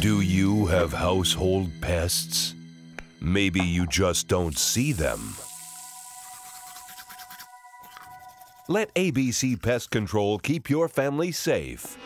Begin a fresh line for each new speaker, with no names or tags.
Do you have household pests? Maybe you just don't see them. Let ABC Pest Control keep your family safe.